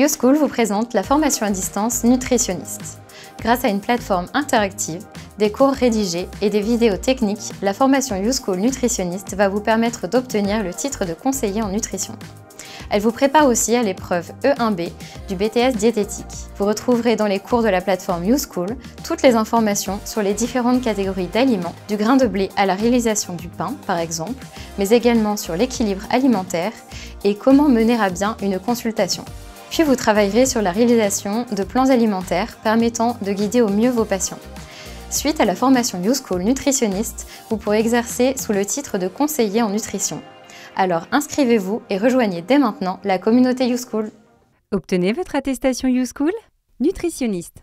YouSchool vous présente la formation à distance nutritionniste. Grâce à une plateforme interactive, des cours rédigés et des vidéos techniques, la formation YouSchool nutritionniste va vous permettre d'obtenir le titre de conseiller en nutrition. Elle vous prépare aussi à l'épreuve E1B du BTS diététique. Vous retrouverez dans les cours de la plateforme YouSchool toutes les informations sur les différentes catégories d'aliments, du grain de blé à la réalisation du pain par exemple, mais également sur l'équilibre alimentaire et comment mener à bien une consultation. Puis vous travaillerez sur la réalisation de plans alimentaires permettant de guider au mieux vos patients. Suite à la formation YouSchool nutritionniste, vous pourrez exercer sous le titre de conseiller en nutrition. Alors inscrivez-vous et rejoignez dès maintenant la communauté YouSchool. Obtenez votre attestation YouSchool Nutritionniste.